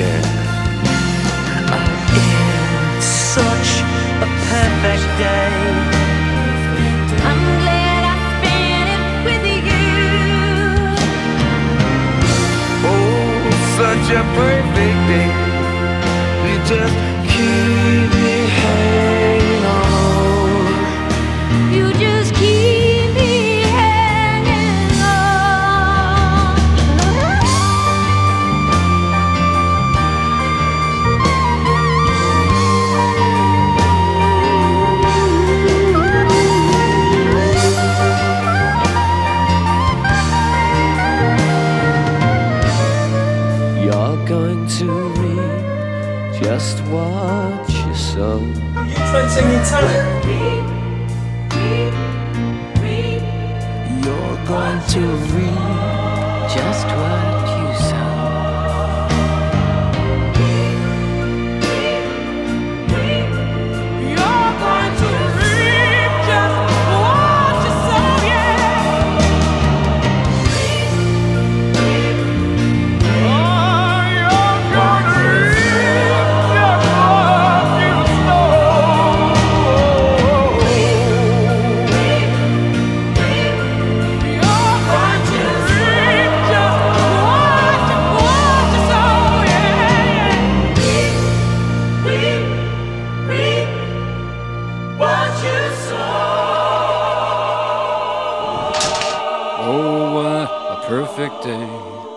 Yeah. Oh, it's such a perfect day. I'm glad I spent it with you. Oh, such a perfect day. You just keep just what you sow. You try and sing in Italian. You're going to read just what perfect day.